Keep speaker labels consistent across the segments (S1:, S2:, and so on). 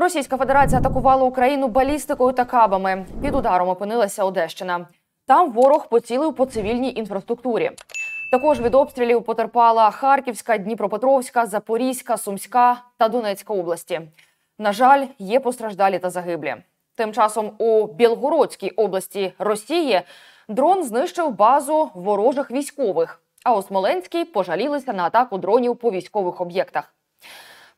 S1: Російська Федерація атакувала Україну балістикою та кабами. Під ударом опинилася Одещина. Там ворог поцілив по цивільній інфраструктурі. Також від обстрілів потерпала Харківська, Дніпропетровська, Запорізька, Сумська та Донецька області. На жаль, є постраждалі та загиблі. Тим часом у Білгородській області Росії дрон знищив базу ворожих військових. А у Смоленській пожалілися на атаку дронів по військових об'єктах.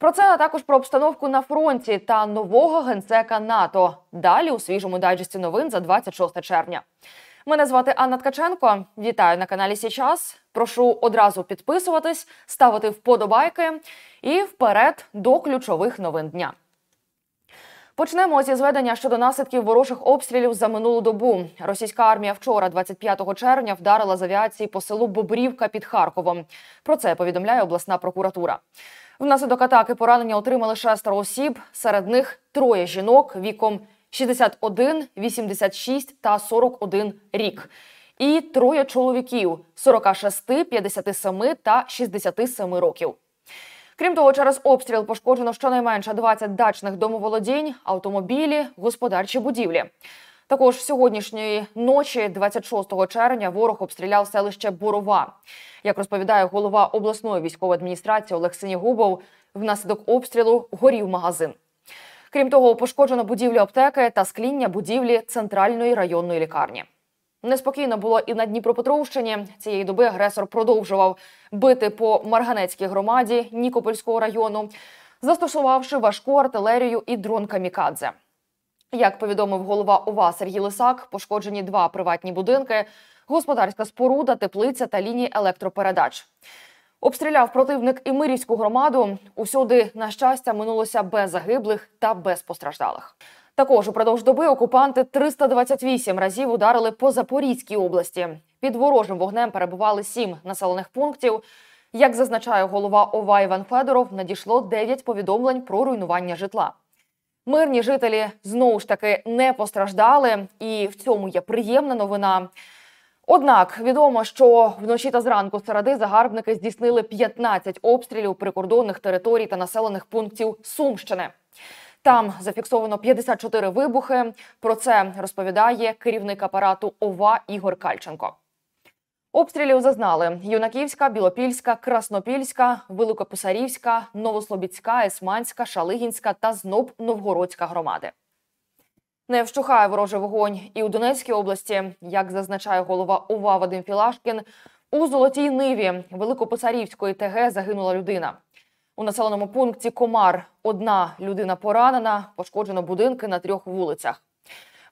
S1: Про це а також про обстановку на фронті та нового генсека НАТО. Далі у свіжому дайджесті новин за 26 червня. Мене звати Анна Ткаченко. Вітаю на каналі Січас. Прошу одразу підписуватись, ставити вподобайки і вперед до ключових новин дня. Почнемо зі зведення щодо наслідків ворожих обстрілів за минулу добу. Російська армія вчора, 25 червня, вдарила з авіації по селу Бобрівка під Харковом. Про це повідомляє обласна прокуратура. Внаслідок атаки поранення отримали шестеро осіб. Серед них троє жінок віком 61, 86 та 41 рік. І троє чоловіків 46, 57 та 67 років. Крім того, через обстріл пошкоджено щонайменше 20 дачних домоволодінь, автомобілі, господарчі будівлі. Також сьогоднішньої ночі, 26 червня, ворог обстріляв селище Борова. Як розповідає голова обласної військової адміністрації Олег Синігубов, внаслідок обстрілу горів магазин. Крім того, пошкоджено будівлю аптеки та скління будівлі центральної районної лікарні. Неспокійно було і на Дніпропетровщині. Цієї доби агресор продовжував бити по Марганецькій громаді Нікопольського району, застосувавши важку артилерію і дрон камікадзе. Як повідомив голова ОВА Сергій Лисак, пошкоджені два приватні будинки, господарська споруда, теплиця та лінії електропередач. Обстріляв противник і Мирівську громаду. Усюди, на щастя, минулося без загиблих та без постраждалих. Також упродовж доби окупанти 328 разів ударили по Запорізькій області. Під ворожим вогнем перебували сім населених пунктів. Як зазначає голова ОВА Іван Федоров, надійшло 9 повідомлень про руйнування житла. Мирні жителі знову ж таки не постраждали, і в цьому є приємна новина. Однак відомо, що вночі та зранку середи загарбники здійснили 15 обстрілів прикордонних територій та населених пунктів Сумщини. Там зафіксовано 54 вибухи. Про це розповідає керівник апарату ОВА Ігор Кальченко. Обстрілів зазнали Юнаківська, Білопільська, Краснопільська, Великописарівська, Новослобідська, Есманська, Шалигінська та знов Новгородська громади. Не вщухає ворожий вогонь і у Донецькій області, як зазначає голова ОВА Вадим Філашкін, у Золотій Ниві Великописарівської ТГ загинула людина. У населеному пункті Комар одна людина поранена, пошкоджено будинки на трьох вулицях.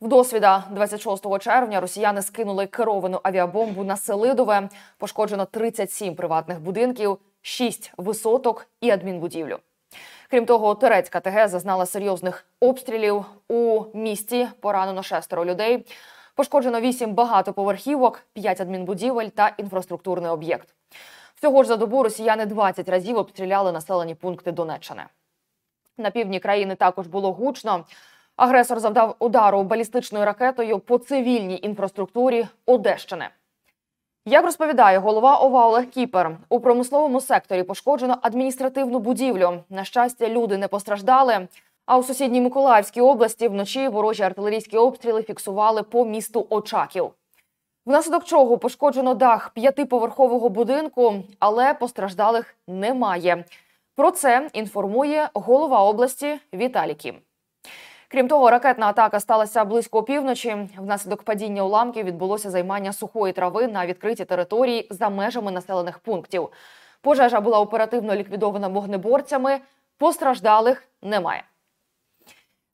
S1: Вдосвіда 26 червня росіяни скинули керовану авіабомбу на Селидове. Пошкоджено 37 приватних будинків, 6 висоток і адмінбудівлю. Крім того, Терецька ТГ зазнала серйозних обстрілів у місті. Поранено шестеро людей. Пошкоджено 8 багатоповерхівок, 5 адмінбудівель та інфраструктурний об'єкт. Всього ж за добу росіяни 20 разів обстріляли населені пункти Донеччини. На півдні країни також було гучно. Агресор завдав удару балістичною ракетою по цивільній інфраструктурі Одещини. Як розповідає голова ОВА Олег Кіпер, у промисловому секторі пошкоджено адміністративну будівлю. На щастя, люди не постраждали. А у сусідній Миколаївській області вночі ворожі артилерійські обстріли фіксували по місту Очаків. Внаслідок чого пошкоджено дах п'ятиповерхового будинку, але постраждалих немає. Про це інформує голова області Віталій Кім. Крім того, ракетна атака сталася близько опівночі. Внаслідок падіння уламків відбулося займання сухої трави на відкритій території за межами населених пунктів. Пожежа була оперативно ліквідована вогнеборцями. Постраждалих немає.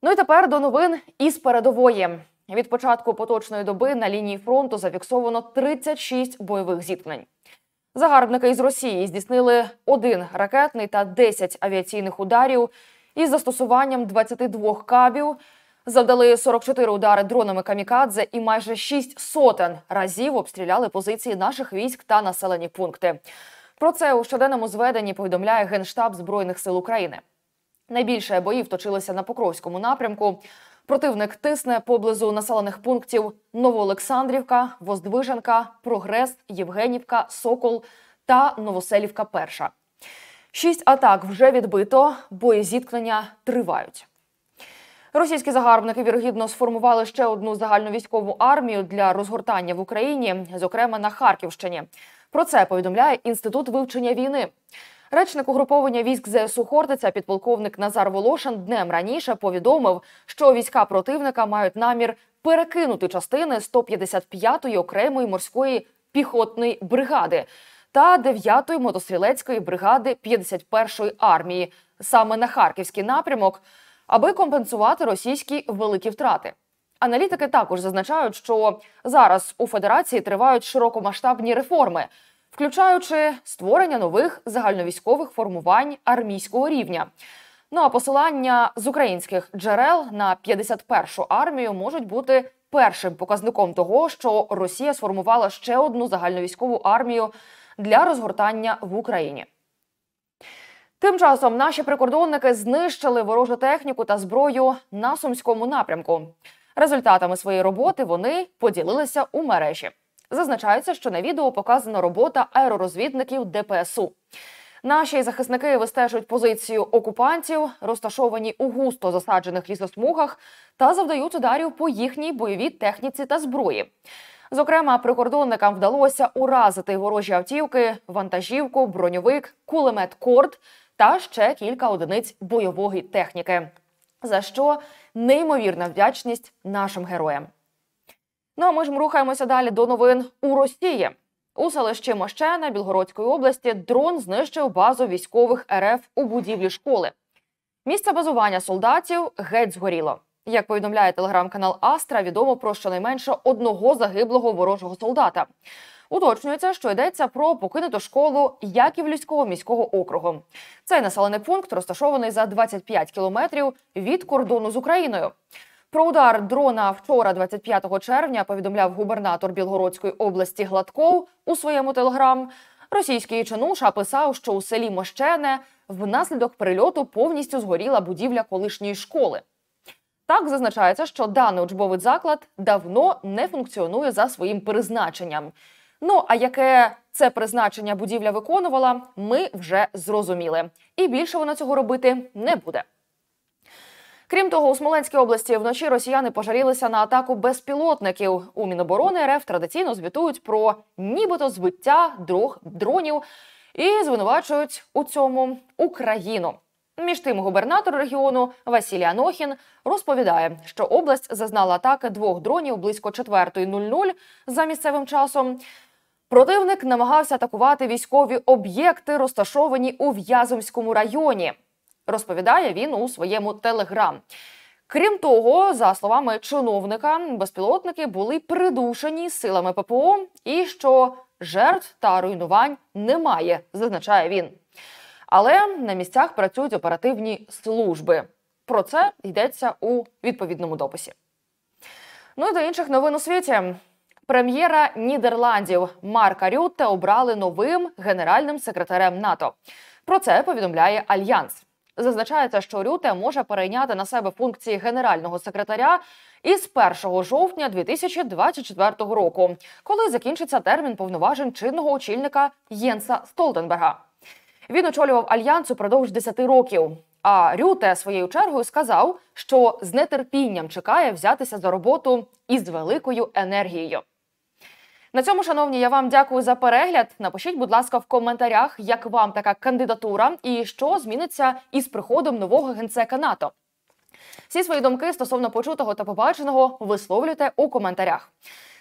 S1: Ну і тепер до новин із передової. Від початку поточної доби на лінії фронту зафіксовано 36 бойових зіткнень. Загарбники із Росії здійснили один ракетний та 10 авіаційних ударів із застосуванням 22 кабів. Завдали 44 удари дронами камікадзе і майже 6 сотень разів обстріляли позиції наших військ та населені пункти. Про це у щоденному зведенні повідомляє Генштаб Збройних сил України. Найбільше боїв точилися на Покровському напрямку. Противник тисне поблизу населених пунктів Новоолександрівка, Воздвиженка, Прогрес, Євгенівка, Сокол та Новоселівка. Перша шість атак вже відбито, бої зіткнення тривають. Російські загарбники вірогідно сформували ще одну загальновійськову армію для розгортання в Україні, зокрема на Харківщині. Про це повідомляє інститут вивчення війни. Речник угруповання військ ЗСУ Хортиця, підполковник Назар Волошин, днем раніше повідомив, що війська противника мають намір перекинути частини 155-ї окремої морської піхотної бригади та 9-ї мотострілецької бригади 51-ї армії саме на харківський напрямок, аби компенсувати російські великі втрати. Аналітики також зазначають, що зараз у федерації тривають широкомасштабні реформи, включаючи створення нових загальновійськових формувань армійського рівня. Ну а посилання з українських джерел на 51-шу армію можуть бути першим показником того, що Росія сформувала ще одну загальновійськову армію для розгортання в Україні. Тим часом наші прикордонники знищили ворожу техніку та зброю на сумському напрямку. Результатами своєї роботи вони поділилися у мережі. Зазначається, що на відео показана робота аеророзвідників ДПСУ. Наші захисники вистежують позицію окупантів, розташовані у густо засаджених лісосмугах, та завдають ударів по їхній бойовій техніці та зброї. Зокрема, прикордонникам вдалося уразити ворожі автівки, вантажівку, броньовик, кулемет корд та ще кілька одиниць бойової техніки. За що неймовірна вдячність нашим героям. Ну а ми ж рухаємося далі до новин у Росії. У селищі Мощена Білгородської області дрон знищив базу військових РФ у будівлі школи. Місце базування солдатів геть згоріло. Як повідомляє телеграм-канал Астра, відомо про щонайменше одного загиблого ворожого солдата. Уточнюється, що йдеться про покинуту школу Яківлівського міського округу. Цей населений пункт розташований за 25 кілометрів від кордону з Україною. Про удар дрона вчора, 25 червня, повідомляв губернатор Білгородської області Гладков у своєму телеграм. Російський чинуша писав, що у селі Мощене внаслідок прильоту повністю згоріла будівля колишньої школи. Так зазначається, що даний учбовий заклад давно не функціонує за своїм призначенням. Ну а яке це призначення будівля виконувала, ми вже зрозуміли. І більше вона цього робити не буде. Крім того, у Смоленській області вночі росіяни пожарілися на атаку безпілотників. У Міноборони РФ традиційно звітують про нібито збиття дрог дронів і звинувачують у цьому Україну. Між тим, губернатор регіону Василій Анохін розповідає, що область зазнала атаки двох дронів близько 4.00 за місцевим часом. Противник намагався атакувати військові об'єкти, розташовані у В'яземському районі. Розповідає він у своєму телеграм. Крім того, за словами чиновника, безпілотники були придушені силами ППО, і що жертв та руйнувань немає, зазначає він. Але на місцях працюють оперативні служби. Про це йдеться у відповідному дописі. Ну і до інших новин у світі. Прем'єра Нідерландів Марка Рютте обрали новим генеральним секретарем НАТО. Про це повідомляє Альянс. Зазначається, що Рюте може перейняти на себе функції генерального секретаря із 1 жовтня 2024 року, коли закінчиться термін повноважень чинного очільника Єнса Столтенберга. Він очолював альянс упродовж 10 років. А Рюте своєю чергою сказав, що з нетерпінням чекає взятися за роботу із великою енергією. На цьому, шановні, я вам дякую за перегляд. Напишіть, будь ласка, в коментарях, як вам така кандидатура і що зміниться із приходом нового генсека НАТО. Всі свої думки стосовно почутого та побаченого висловлюйте у коментарях.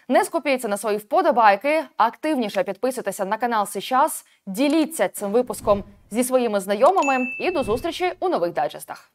S1: Не скупіться на свої вподобайки, активніше підписуйтеся на канал Сейчас, діліться цим випуском зі своїми знайомими і до зустрічі у нових дайджестах.